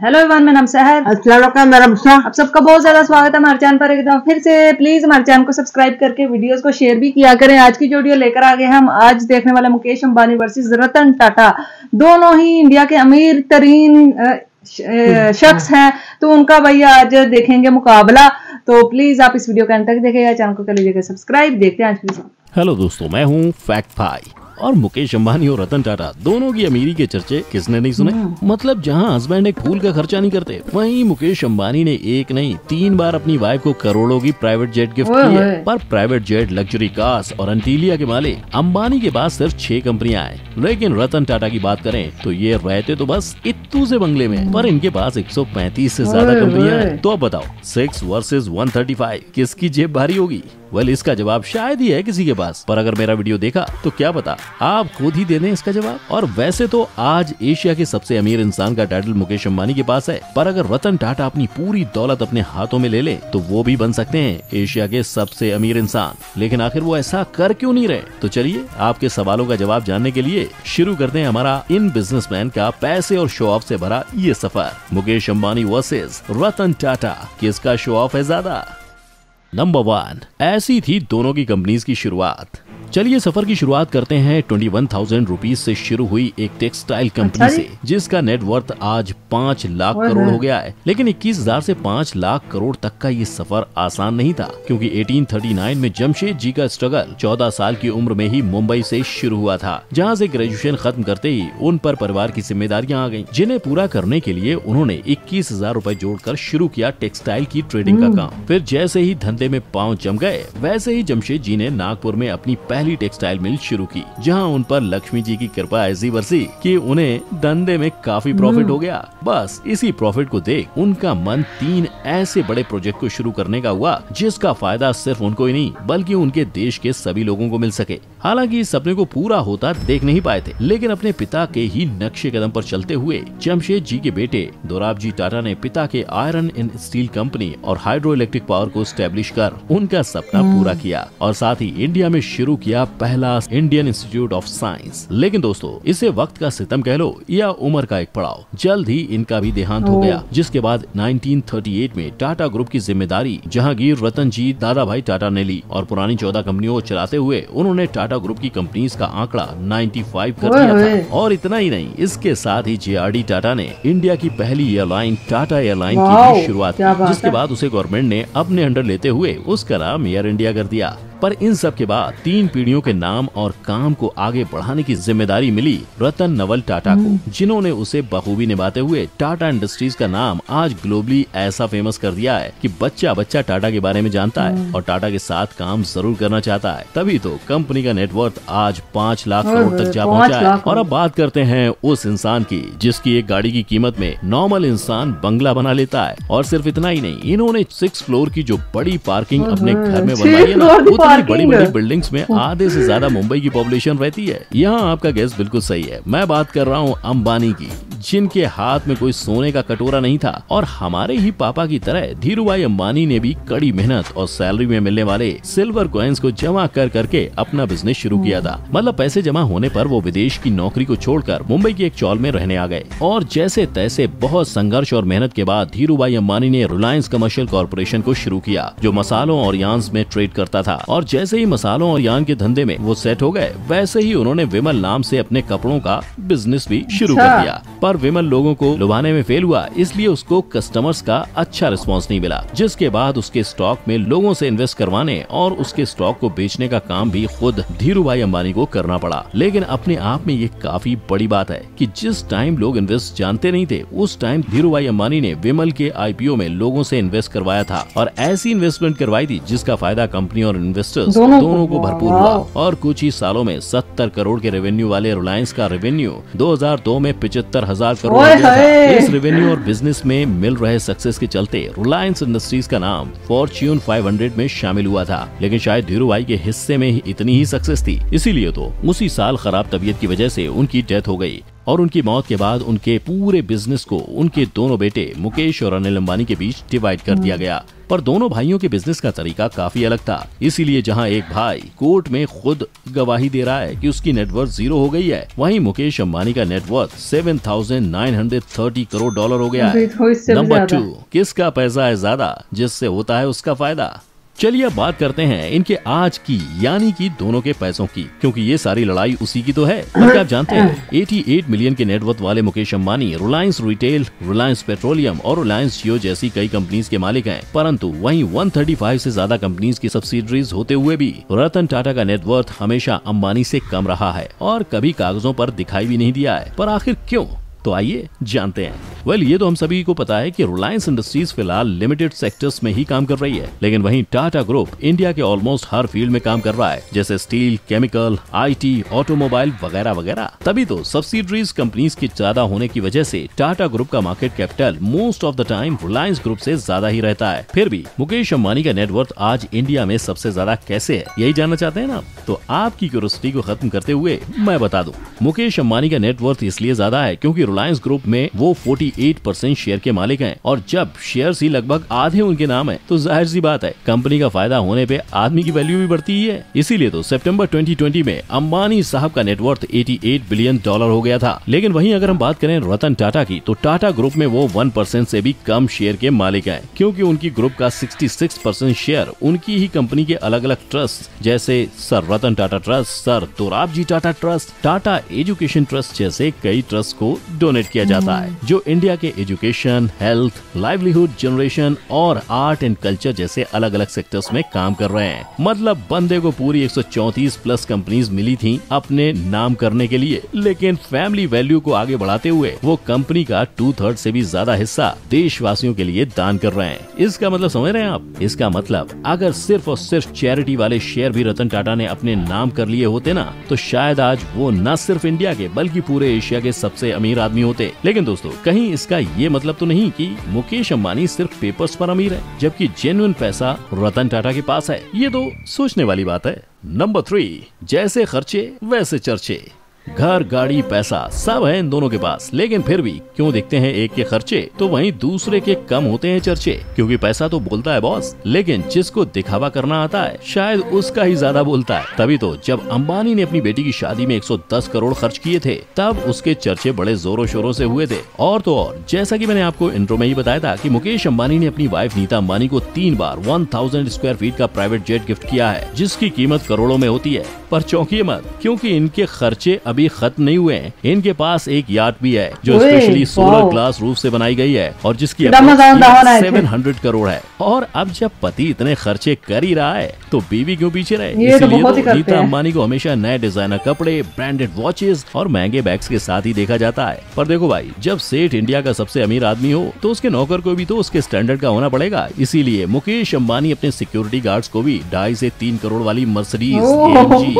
Hello everyone मेरा नाम सहर अस्सलाम मेरा मुसा आप सबका बहुत ज़्यादा स्वागत है हमारे चैनल पर एकदम। फिर से प्लीज़ हमारे चैनल को सब्सक्राइब करके वीडियोस को शेयर भी किया करें। आज की जो वीडियो लेकर आ गए हम आज देखने वाले मुकेश अंबानी वर्सेस रतन टाटा। दोनों ही इंडिया के अमीर तरीन शख्स हैं। तो उनका भैया आज देखेंगे मुकाबला। तो प्लीज़ आप इस वीडियो का अंत तक देखेगा चैनल को कर लीजिएगा सब्सक्राइब देखते हैं आज हेलो दोस्तों मैं हूँ फैक्ट भाई और मुकेश अम्बानी और रतन टाटा दोनों की अमीरी के चर्चे किसने नहीं सुने? मतलब जहाँ हस्बैंड एक फूल का खर्चा नहीं करते वहीं मुकेश अम्बानी ने एक नहीं तीन बार अपनी वाइफ को करोड़ों की प्राइवेट जेट गिफ्ट की है। पर प्राइवेट जेट लग्जरी कार्स और अंटीलिया के मालिक अम्बानी के पास सिर्फ़ छह कंपनियाँ हैं। लेकिन रतन टाटा की बात करें तो ये रहते तो बस इतू से बंगले में पर इनके पास 135 से ज़्यादा कंपनियाँ। हैं। तो अब बताओ six versus one thirty five किसकी जेब भारी होगी? वेल इसका जवाब शायद ही है किसी के पास। पर अगर मेरा वीडियो देखा तो क्या पता? आप खुद ही दे दें इसका जवाब। और वैसे तो आज एशिया के सबसे अमीर इंसान का टाइटल मुकेश अम्बानी के पास है। पर अगर रतन टाटा अपनी पूरी दौलत अपने हाथों में ले ले तो वो भी बन सकते हैं एशिया के सबसे अमीर इंसान। लेकिन आखिर वो ऐसा कर क्यों नहीं रहे? तो चलिए, आपके सवालों का जवाब जानने के लिए शुरू करते हैं हमारा इन बिजनेसमैन का पैसे और शो ऑफ़ ऐसी भरा ये सफ़र। मुकेश अम्बानी वर्सेज रतन टाटा। किसका शो ऑफ़ है ज़्यादा? नंबर वन ऐसी थी दोनों की कंपनीज़ की शुरुआत। चलिए सफ़र की शुरुआत करते हैं ट्वेंटी वन थाउज़ेंड रुपीज़ से शुरू हुई एक टेक्सटाइल कंपनी अच्छा से जिसका नेटवर्थ आज पाँच लाख करोड़ हो गया है। लेकिन इक्कीस हज़ार ऐसी पाँच लाख करोड़ तक का ये सफ़र आसान नहीं था क्योंकि 1839 में जमशेद जी का स्ट्रगल 14 साल की उम्र में ही मुंबई से शुरू हुआ था जहाँ से ग्रेजुएशन खत्म करते ही उन पर परिवार की जिम्मेदारियाँ आ गईं, जिन्हें पूरा करने के लिए उन्होंने इक्कीस हज़ार रूपए जोड़कर शुरू किया टेक्सटाइल की ट्रेडिंग का काम। फिर जैसे ही धंधे में पाँव जम गए वैसे ही जमशेद जी ने नागपुर में अपनी पहली टेक्सटाइल मिल शुरू की जहाँ उन पर लक्ष्मी जी की कृपा ऐसी बरसी कि उन्हें धंधे में काफ़ी प्रॉफिट हो गया। बस इसी प्रॉफिट को देख उनका मन तीन ऐसे बड़े प्रोजेक्ट को शुरू करने का हुआ जिसका फ़ायदा सिर्फ़ उनको ही नहीं बल्कि उनके देश के सभी लोगों को मिल सके। हालाँकि इस सपने को पूरा होता देख नहीं पाए थे लेकिन अपने पिता के ही नक्शे कदम पर चलते हुए जमशेद जी के बेटे दोराब जी टाटा ने पिता के आयरन एंड स्टील कंपनी और हाइड्रो इलेक्ट्रिक पावर को स्टेब्लिश कर उनका सपना पूरा किया और साथ ही इंडिया में शुरू किया पहला इंडियन इंस्टीट्यूट ऑफ़ साइंस लेकिन दोस्तों इसे वक्त का सितम कह लो या उम्र का एक पड़ाव। जल्द ही इनका भी देहांत हो गया जिसके बाद 1938 में टाटा ग्रुप की ज़िम्मेदारी जहांगीर रतन जी दादा भाई टाटा ने ली और पुरानी चौदह कंपनियों को चलाते हुए उन्होंने टाटा ग्रुप की कंपनीज़ का आंकड़ा 95 कर दिया था। और इतना ही नहीं इसके साथ ही जे टाटा ने इंडिया की पहली एयरलाइन टाटा एयरलाइन की भी शुरुआत की जिसके बाद उसे गवर्नमेंट ने अपने अंडर लेते हुए उसका नाम एयर इंडिया कर दिया। पर इन सब के बाद तीन पीढ़ियों के नाम और काम को आगे बढ़ाने की ज़िम्मेदारी मिली रतन नवल टाटा को जिन्होंने उसे बखूबी निभाते हुए टाटा इंडस्ट्रीज़ का नाम आज ग्लोबली ऐसा फ़ेमस कर दिया है कि बच्चा बच्चा टाटा के बारे में जानता है और टाटा के साथ काम ज़रूर करना चाहता है। तभी तो कंपनी का नेटवर्थ आज पाँच लाख करोड़ तक जा पहुँचा है। और अब बात करते हैं उस इंसान की जिसकी एक गाड़ी की कीमत में नॉर्मल इंसान बंगला बना लेता है। और सिर्फ़ इतना ही नहीं इन्होंने सिक्स फ्लोर की जो बड़ी पार्किंग अपने घर में छह बनवाई है ना उतनी बड़ी बड़ी बिल्डिंग्स में आधे से ज़्यादा मुंबई की पॉपुलेशन रहती है। यहाँ आपका गेस्ट बिल्कुल सही है। मैं बात कर रहा हूँ अंबानी की। जिनके हाथ में कोई सोने का कटोरा नहीं था और हमारे ही पापा की तरह धीरू भाई अम्बानी ने भी कड़ी मेहनत और सैलरी में मिलने वाले सिल्वर कॉइन्स को जमा कर करके अपना बिज़नेस शुरू किया था। मतलब पैसे जमा होने पर वो विदेश की नौकरी को छोड़कर मुंबई की एक चौल में रहने आ गए। और जैसे तैसे बहुत संघर्ष और मेहनत के बाद धीरू भाई अम्बानी ने रिलायंस कमर्शियल कॉरपोरेशन को शुरू किया जो मसालों और यान्स में ट्रेड करता था। और जैसे ही मसालों और यान के धंधे में वो सेट हो गए वैसे ही उन्होंने विमल नाम से अपने कपड़ों का बिज़नेस भी शुरू कर अच्छा। दिया। पर विमल लोगों को लुभाने में फेल हुआ इसलिए उसको कस्टमर्स का अच्छा रिस्पांस नहीं मिला। जिसके बाद उसके स्टॉक में लोगों से इन्वेस्ट करवाने और उसके स्टॉक को बेचने का काम भी खुद धीरू भाई अम्बानी को करना पड़ा। लेकिन अपने आप में ये काफ़ी बड़ी बात है कि जिस टाइम लोग इन्वेस्ट जानते नहीं थे उस टाइम धीरूभाई अंबानी ने विमल के आईपीओ में लोगों से इन्वेस्ट करवाया था और ऐसी इन्वेस्टमेंट करवाई थी जिसका फ़ायदा कंपनी और इन्वेस्टर्स दोनों को दोनों को भरपूर हुआ। और कुछ ही सालों में 70 करोड़ के रेवेन्यू वाले रिलायंस का रेवेन्यू 2002 में पिछहत्तर हज़ार करोड़। इस रेवेन्यू और बिज़नेस में मिल रहे सक्सेस के चलते रिलायंस इंडस्ट्रीज़ का नाम फॉर्च्यून 500 में शामिल हुआ था। लेकिन शायद धीरू भाई के हिस्से में ही इतनी ही सक्सेस थी। इसीलिए तो उसी साल खराब तबीयत की वजह ऐसी उनकी डेथ हो गई। और उनकी मौत के बाद उनके पूरे बिज़नेस को उनके दोनों बेटे मुकेश और अनिल अंबानी के बीच डिवाइड कर दिया गया। पर दोनों भाइयों के बिज़नेस का तरीका काफ़ी अलग था। इसीलिए जहाँ एक भाई कोर्ट में खुद गवाही दे रहा है कि उसकी नेटवर्थ ज़ीरो हो गई है वहीं मुकेश अंबानी का net worth seven thousand nine hundred thirty crore dollar हो गया है। नंबर टू किसका पैसा है ज़्यादा जिससे होता है उसका फ़ायदा? चलिए अब बात करते हैं इनके आज की, यानी कि दोनों के पैसों की, क्योंकि ये सारी लड़ाई उसी की तो है। क्या आप जानते हैं 88 मिलियन के नेटवर्थ वाले Mukesh Ambani Reliance Retail Reliance Petroleum और रिलायंस जियो जैसी कई कंपनीज़ के मालिक हैं, परंतु वहीं 135 से ज़्यादा कंपनीज़ की सब्सिडरीज होते हुए भी रतन टाटा का नेटवर्थ हमेशा अम्बानी से कम रहा है और कभी कागजों पर दिखाई भी नहीं दिया है। पर आखिर क्यों? तो आइए जानते हैं। वेल well, ये तो हम सभी को पता है कि रिलायंस इंडस्ट्रीज़ फ़िलहाल लिमिटेड सेक्टर्स में ही काम कर रही है। लेकिन वहीं टाटा ग्रुप इंडिया के ऑलमोस्ट हर फ़ील्ड में काम कर रहा है जैसे स्टील केमिकल आईटी ऑटोमोबाइल वगैरह वगैरह। तभी तो सब्सिडरीज कंपनीज़ के ज़्यादा होने की वजह से टाटा ग्रुप का market capital most of the time Reliance group से ज़्यादा ही रहता है। फिर भी मुकेश अम्बानी का नेटवर्थ आज इंडिया में सबसे ज़्यादा कैसे है यही जानना चाहते हैं ना? तो आपकी क्यूरोसिटी को खत्म करते हुए मैं बता दूँ मुकेश अम्बानी का नेटवर्थ इसलिए ज़्यादा है क्यूँकी रिलायंस ग्रुप में वो 40 88% शेयर के मालिक हैं और जब शेयर ही लगभग आधे उनके नाम है तो ज़ाहिर सी बात है कंपनी का फ़ायदा होने पे आदमी की वैल्यू भी बढ़ती ही है। इसीलिए तो सितंबर 2020 में अंबानी साहब का नेटवर्थ 88 बिलियन डॉलर हो गया था। लेकिन वहीं अगर हम बात करें रतन टाटा की तो टाटा ग्रुप में वो वन परसेंट ऐसी भी कम शेयर के मालिक है क्यूँकी उनकी ग्रुप का सिक्सटी शेयर उनकी ही कंपनी के अलग अलग ट्रस्ट जैसे sir Ratan Tata trust sir Dorab ji Tata trust Tata education trust जैसे कई ट्रस्ट को डोनेट किया जाता है हम्म। जो इन इंडिया के एजुकेशन हेल्थ लाइवलीहुड जनरेशन और आर्ट एंड कल्चर जैसे अलग अलग सेक्टर्स में काम कर रहे हैं। मतलब बंदे को पूरी 134 प्लस कंपनीज़ मिली थी अपने नाम करने के लिए। लेकिन फैमिली वैल्यू को आगे बढ़ाते हुए वो कंपनी का टू थर्ड ऐसी भी ज़्यादा हिस्सा देशवासियों के लिए दान कर रहे हैं। इसका मतलब समझ रहे हैं आप? इसका मतलब अगर सिर्फ़ और सिर्फ़ चैरिटी वाले शेयर भी रतन टाटा ने अपने नाम कर लिए होते ना तो शायद आज वो न सिर्फ़ इंडिया के, बल्कि पूरे एशिया के सबसे अमीर आदमी होते। लेकिन दोस्तों, कहीं इसका ये मतलब तो नहीं कि मुकेश अम्बानी सिर्फ़ पेपर्स पर अमीर है, जबकि जेन्युन पैसा रतन टाटा के पास है। ये तो सोचने वाली बात है। नंबर थ्री जैसे खर्चे, वैसे चर्चे। घर, गाड़ी, पैसा सब है इन दोनों के पास। लेकिन फिर भी क्यों देखते हैं एक के खर्चे तो वहीं दूसरे के कम होते हैं चर्चे। क्योंकि पैसा तो बोलता है बॉस लेकिन जिसको दिखावा करना आता है, शायद उसका ही ज़्यादा बोलता है। तभी तो जब अंबानी ने अपनी बेटी की शादी में 110 करोड़ खर्च किए थे, तब उसके चर्चे बड़े जोरों शोरों से हुए थे। और तो और, जैसा की मैंने आपको इंट्रो में ही बताया था की मुकेश अम्बानी ने अपनी वाइफ नीता अम्बानी को तीन बार वन स्क्वायर फीट का प्राइवेट जेट गिफ्ट किया है, जिसकी कीमत करोड़ों में होती है। पर चौंकिए मत क्योंकि इनके खर्चे अभी खत्म नहीं हुए हैं। इनके पास एक यार्ड भी है जो स्पेशली सोलर ग्लास रूफ से बनाई गई है और जिसकी सेवन हंड्रेड करोड़ है। और अब जब पति इतने खर्चे कर ही रहा है तो बीवी क्यों पीछे रहे? इसीलिए तो नीता अंबानी को हमेशा नए डिज़ाइनर कपड़े ब्रांडेड वॉचेस और महँगे बैग्स के साथ ही देखा जाता है। पर देखो भाई जब सेठ इंडिया का सबसे अमीर आदमी हो तो उसके नौकर को भी तो उसके स्टैंडर्ड का होना पड़ेगा। इसीलिए मुकेश अम्बानी अपने सिक्योरिटी गार्ड्स को भी ढाई से तीन करोड़ वाली मर्सडीज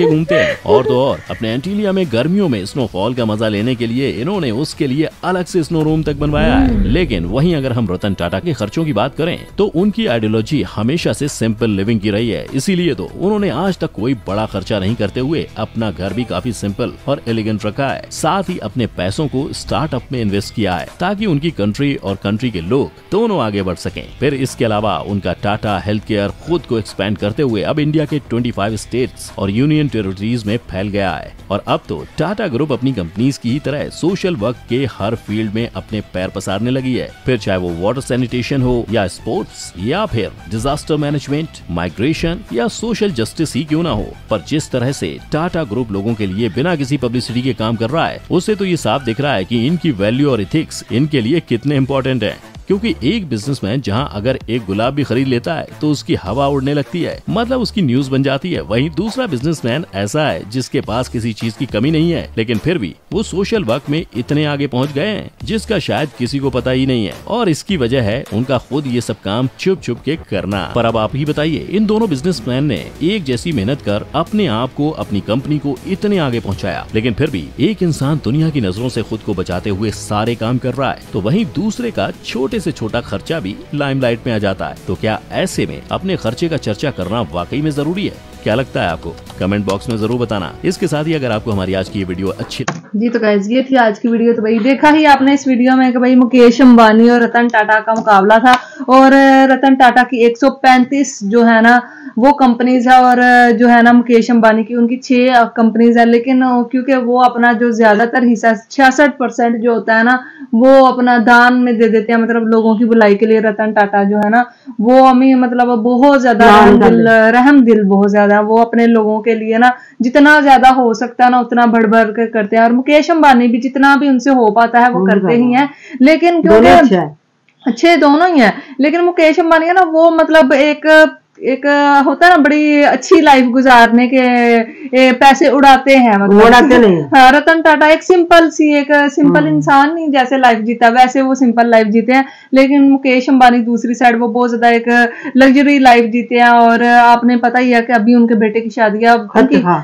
घूमते हैं। और तो और अपने एंटीलिया में गर्मियों में स्नोफॉल का मज़ा लेने के लिए इन्होंने उसके लिए अलग से स्नो रूम तक बनवाया है। हम्म। लेकिन वहीं अगर हम रतन टाटा के खर्चों की बात करें तो उनकी आइडियोलॉजी हमेशा से सिंपल लिविंग की रही है। इसीलिए तो उन्होंने आज तक कोई बड़ा खर्चा नहीं करते हुए अपना घर भी काफ़ी सिंपल और एलिगेंट रखा है। साथ ही अपने पैसों को स्टार्टअप में इन्वेस्ट किया है ताकि उनकी कंट्री और कंट्री के लोग दोनों आगे बढ़ सकें। फिर इसके अलावा उनका टाटा हेल्थ केयर खुद को एक्सपेंड करते हुए अब इंडिया के 25 स्टेट्स और यूनियन टेरिटरीज में फैल गया है। और अब तो टाटा ग्रुप अपनी कंपनीज़ की ही तरह सोशल वर्क के हर फ़ील्ड में अपने पैर पसारने लगी है। फिर चाहे वो वाटर सैनिटेशन हो या स्पोर्ट्स या फिर डिजास्टर मैनेजमेंट माइग्रेशन या सोशल जस्टिस ही क्यों ना हो। पर जिस तरह से टाटा ग्रुप लोगों के लिए बिना किसी पब्लिसिटी के काम कर रहा है उससे तो ये साफ़ दिख रहा है कि इनकी वैल्यू और इथिक्स इनके लिए कितने इम्पोर्टेंट है। क्योंकि एक बिजनेसमैन जहाँ अगर एक गुलाब भी खरीद लेता है तो उसकी हवा उड़ने लगती है। मतलब उसकी न्यूज़ बन जाती है। वहीं दूसरा बिजनेसमैन ऐसा है, जिसके पास किसी चीज़ की कमी नहीं है, लेकिन फिर भी वो सोशल वर्क में इतने आगे पहुँच गए हैं, जिसका शायद किसी को पता ही नहीं है। और इसकी वजह है, उनका खुद ये सब काम छुप छुप के करना। पर अब आप ही बताइए, इन दोनों बिजनेसमैन ने एक जैसी मेहनत कर अपने आप को, अपनी कंपनी को इतने आगे पहुँचाया। लेकिन फिर भी एक इंसान दुनिया की नज़रों से खुद को बचाते हुए सारे काम कर रहा है तो वही दूसरे का छोटे से छोटा खर्चा भी लाइमलाइट में आ जाता है। तो क्या ऐसे में अपने खर्चे का चर्चा करना वाकई में ज़रूरी है? क्या लगता है आपको? कमेंट बॉक्स में ज़रूर बताना। इसके साथ ही अगर आपको हमारी आज की ये वीडियो अच्छी जी तो गाइज़ ये थी आज की वीडियो। तो भाई, देखा ही आपने इस वीडियो में कि भाई मुकेश अंबानी और रतन टाटा का मुकाबला था। और रतन टाटा की 135 जो है ना, वो कंपनीज़ है और जो है ना मुकेश अंबानी की, उनकी छह कंपनीज़ है। लेकिन क्योंकि वो अपना जो ज़्यादातर हिस्सा, छियासठ जो होता है ना वो अपना दान में दे देते हैं मतलब लोगों की बुलाई के लिए रतन टाटा जो है ना वो हमें मतलब बहुत ज़्यादा रहम दिल। रहम दिल बहुत ज़्यादा वो अपने लोगों के लिए ना जितना ज़्यादा हो सकता है ना उतना बढ़ बढ़ कर करते हैं। और मुकेश अंबानी भी जितना भी उनसे हो पाता है वो करते ही हैं। लेकिन क्योंकि अच्छे दोनों ही हैं। लेकिन मुकेश अंबानी है ना वो मतलब एक एक होता है ना बड़ी अच्छी लाइफ गुजारने के ए, पैसे उड़ाते हैं मतलब उड़ाते नहीं हाँ रतन टाटा एक सिंपल सी एक सिंपल हम्म। इंसान नहीं जैसे लाइफ जीता वैसे वो सिंपल लाइफ जीते हैं लेकिन मुकेश अंबानी दूसरी साइड वो बहुत ज़्यादा एक लग्जरी लाइफ जीते हैं और आपने पता ही है कि अभी उनके बेटे की शादी है हाँ।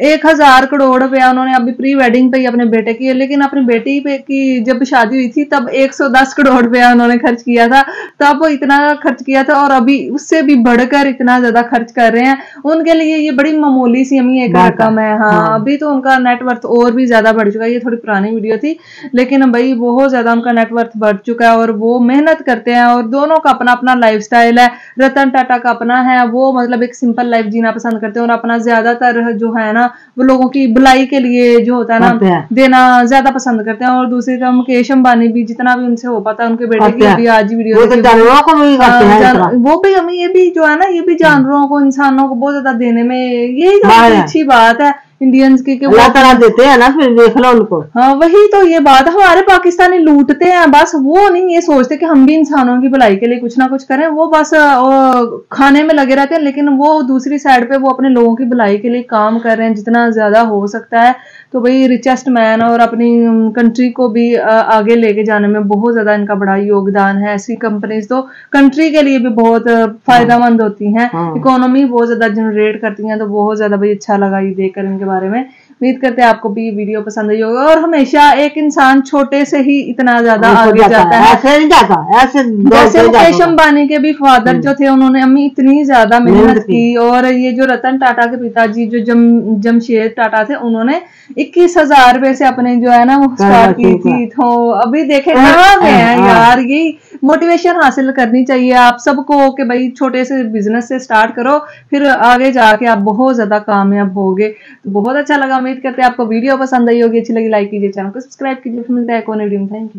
एक हज़ार करोड़ रुपया उन्होंने अभी प्री वेडिंग पे ही अपने बेटे की लेकिन अपनी बेटी पे की जब शादी हुई थी तब 110 करोड़ रुपया उन्होंने खर्च किया था। तब वो इतना खर्च किया था और अभी उससे भी बढ़कर इतना ज़्यादा खर्च कर रहे हैं। उनके लिए ये बड़ी मामूली सी अमी एक रकम है। हाँ, हाँ। अभी तो उनका नेटवर्थ और भी ज़्यादा बढ़ चुका है। ये थोड़ी पुरानी वीडियो थी लेकिन भाई बहुत ज़्यादा उनका नेटवर्थ बढ़ चुका है और वो मेहनत करते हैं और दोनों का अपना अपना लाइफ है। रतन टाटा का अपना है। वो मतलब एक सिंपल लाइफ जीना पसंद करते हैं और अपना ज़्यादातर जो है ना वो लोगों की बुलाई के लिए जो होता है ना देना ज़्यादा पसंद करते हैं। और दूसरी तरफ़ मुकेश अंबानी भी जितना भी उनसे हो पाता है उनके बेटे की भी आज वीडियो वो, तो हाँ, वो भी हमें ये भी जो है ना ये भी जानवरों को इंसानों को बहुत ज़्यादा देने में यही अच्छी बात है। इंडियंस के अल्लाह तला देते हैं ना फिर देख लो उनको। हाँ वही तो ये बात है हमारे पाकिस्तानी लूटते हैं बस वो नहीं ये सोचते कि हम भी इंसानों की भलाई के लिए कुछ ना कुछ करें वो बस खाने में लगे रहते हैं लेकिन वो दूसरी साइड पे वो अपने लोगों की भलाई के लिए काम कर रहे हैं जितना ज़्यादा हो सकता है। तो भाई रिचेस्ट मैन और अपनी कंट्री को भी आगे लेके जाने में बहुत ज़्यादा इनका बड़ा योगदान है। ऐसी कंपनीज़ तो कंट्री के लिए भी बहुत फ़ायदेमंद होती हैं। इकोनॉमी हाँ। बहुत ज़्यादा जनरेट करती हैं तो बहुत ज़्यादा भाई अच्छा लगा ये देखकर इनके बारे में। उम्मीद करते हैं आपको भी वीडियो पसंद आई होगा और हमेशा एक इंसान छोटे से ही इतना ज़्यादा आगे जाता है ऐसे नहीं जाता ऐसे जैसे मुकेश अंबानी के भी फादर हम्म। जो थे उन्होंने अम्मी इतनी ज़्यादा मेहनत की। और ये जो रतन टाटा के पिताजी जो जम जमशेद टाटा थे उन्होंने इक्कीस हज़ार रुपए से अपने जो है ना वो स्टार्ट की थी। तो अभी देखे कहाँ गए हैं हाँ। यार यही मोटिवेशन हासिल करनी चाहिए। आप सबको कि भाई छोटे से बिज़नेस से स्टार्ट करो, फिर आगे जाके आप बहुत ज़्यादा कामयाब होगे। तो बहुत अच्छा लगा। उम्मीद करते हैं आपको वीडियो पसंद आई होगी। अच्छी लगी लाइक कीजिए चैनल को सब्सक्राइब कीजिए। मिलता है थैंक यू